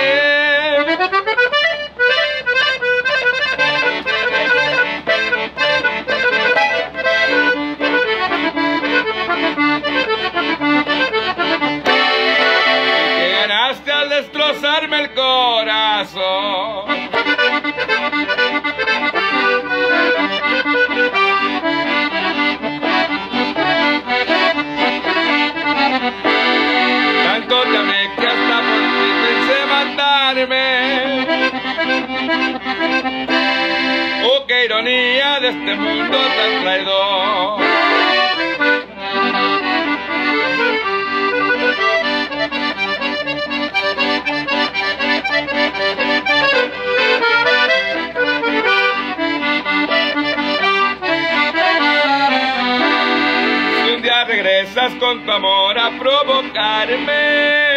Yeah. Oh, qué ironía de este mundo tan traidor. Si un día regresas con tu amor a provocarme.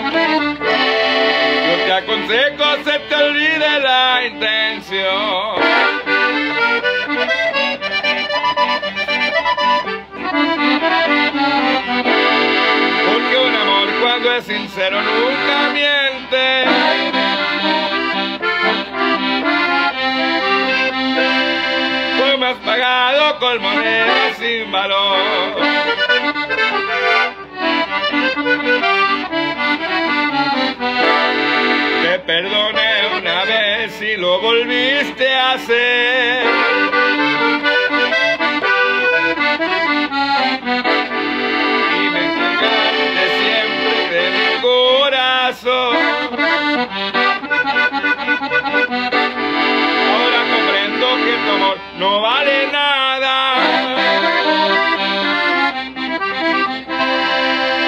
Yo te aconsejo se te olvide la intención. Porque un amor cuando es sincero nunca miente. Fue más pagado con monedas sin valor. Lo volviste a hacer. Y me entregaste siempre de mi corazón. Ahora comprendo que tu amor no vale nada.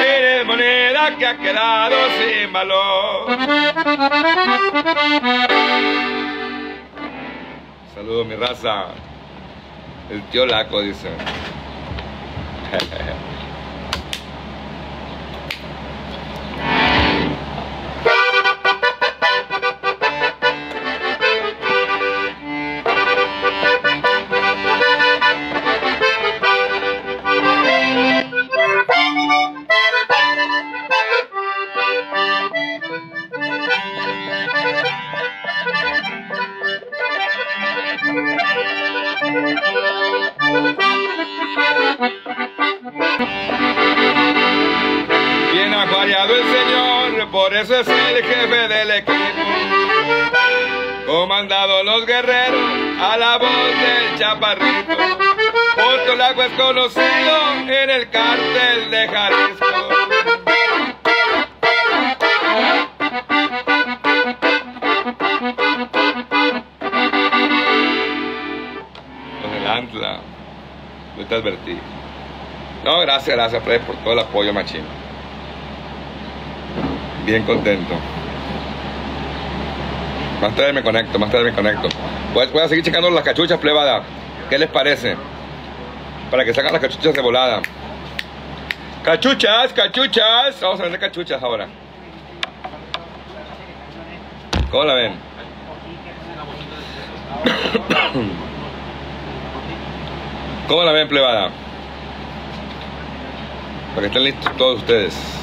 Eres moneda que ha quedado sin valor. Saludos mi raza. El tío Laco dice. Acuariado el señor, por eso es el jefe del equipo. Comandado los guerreros a la voz del chaparrito. Portolago es conocido en el cártel de Jalisco. Con el yo te advertí. No, gracias, gracias Fred por todo el apoyo, machín. Bien contento. Más tarde me conecto, más tarde me conecto. Voy, a seguir checando las cachuchas plebada. ¿Qué les parece? Para que sacan las cachuchas de volada. Cachuchas, cachuchas. Vamos a vender cachuchas ahora. ¿Cómo la ven? ¿Cómo la ven, plebada? Para que estén listos todos ustedes.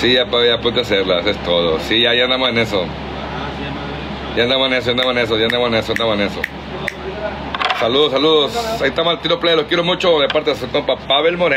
Sí, ya, ya pude hacerlas, es todo. Sí, ya andamos en eso. Ya andamos en eso, ya andamos en eso, ya andamos en eso, andamos en eso. Saludos, saludos. Ahí estamos al tiro play, los quiero mucho de parte de su compa Pavel Moreno.